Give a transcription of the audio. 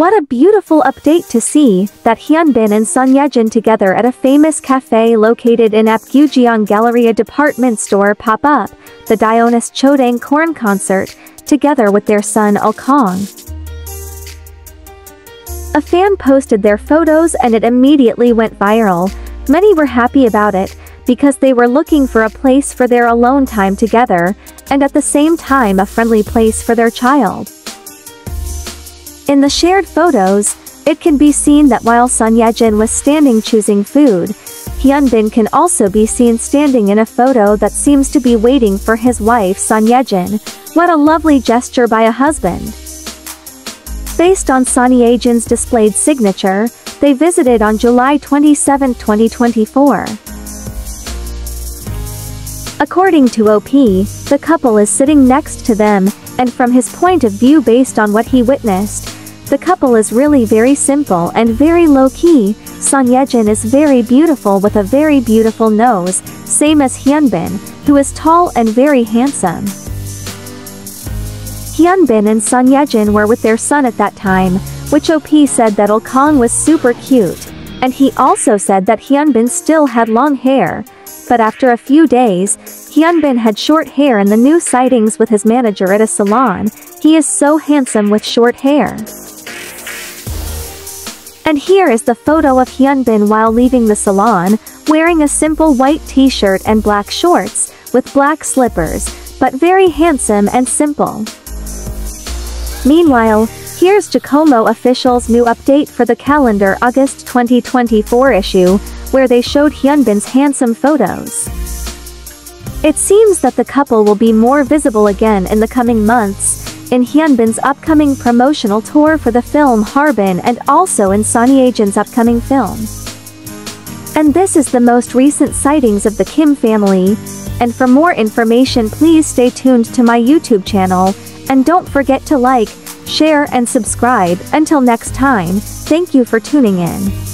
What a beautiful update to see that Hyunbin and Son Yejin together at a famous cafe located in Apgujeong Galleria department store pop up, the Dionys Chodang Corn concert, together with their son Alkong. A fan posted their photos and it immediately went viral. Many were happy about it, because they were looking for a place for their alone time together, and at the same time a friendly place for their child. In the shared photos, it can be seen that while Son Yejin was standing choosing food, Hyunbin can also be seen standing in a photo that seems to be waiting for his wife Son Yejin. What a lovely gesture by a husband. Based on Son Yejin's displayed signature, they visited on July 27, 2024. According to OP, the couple is sitting next to them, and from his point of view based on what he witnessed, the couple is really very simple and very low-key, Son Yejin is very beautiful with a very beautiful nose, same as Hyunbin, who is tall and very handsome. Hyunbin and Son Yejin were with their son at that time, which OP said that Alkong was super cute, and he also said that Hyunbin still had long hair, but after a few days, Hyunbin had short hair in the new sightings with his manager at a salon, he is so handsome with short hair. And here is the photo of Hyunbin while leaving the salon, wearing a simple white t-shirt and black shorts, with black slippers, but very handsome and simple. Meanwhile, here's Giacomo officials' new update for the calendar August 2024 issue, where they showed Hyunbin's handsome photos. It seems that the couple will be more visible again in the coming months, in Hyunbin's upcoming promotional tour for the film Harbin and also in Son Yejin's upcoming film. And this is the most recent sightings of the Kim family, and for more information please stay tuned to my YouTube channel, and don't forget to like, share and subscribe, until next time, thank you for tuning in.